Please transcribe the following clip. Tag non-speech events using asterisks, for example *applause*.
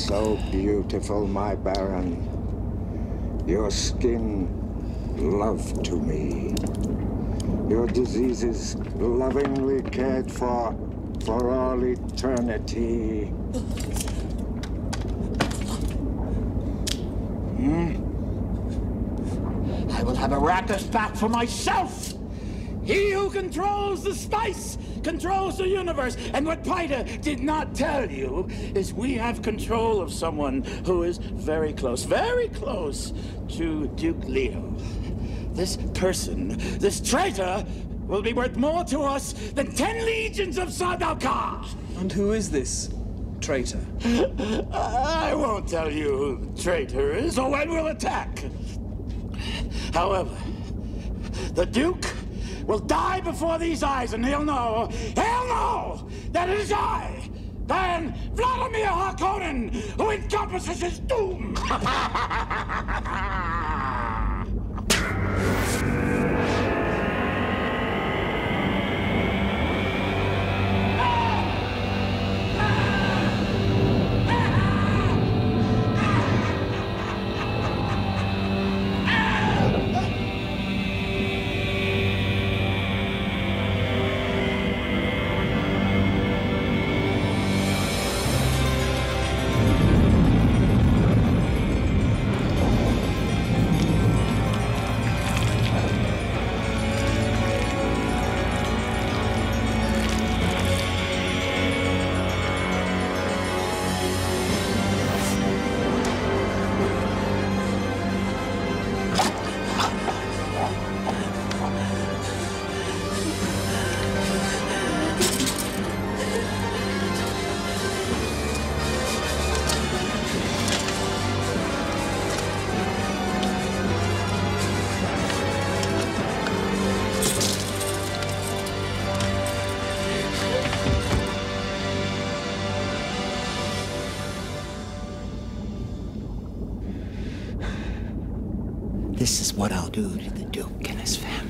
so beautiful, my Baron. Your skin, love to me. Your diseases, lovingly cared for, for all eternity. Hmm? I will have a Arrakis back for myself! He who controls the spice controls the universe. And what Peiter did not tell you is we have control of someone who is very close, very close to Duke Leto. This person, this traitor, will be worth more to us than ten legions of Sardaukar. And who is this traitor? *laughs* I won't tell you who the traitor is or when we'll attack. However, the Duke will die before these eyes, and he'll know, he'll know that it is I, Baron Vladimir Harkonnen, who encompasses his doom. *laughs* This is what I'll do to the Duke and his family.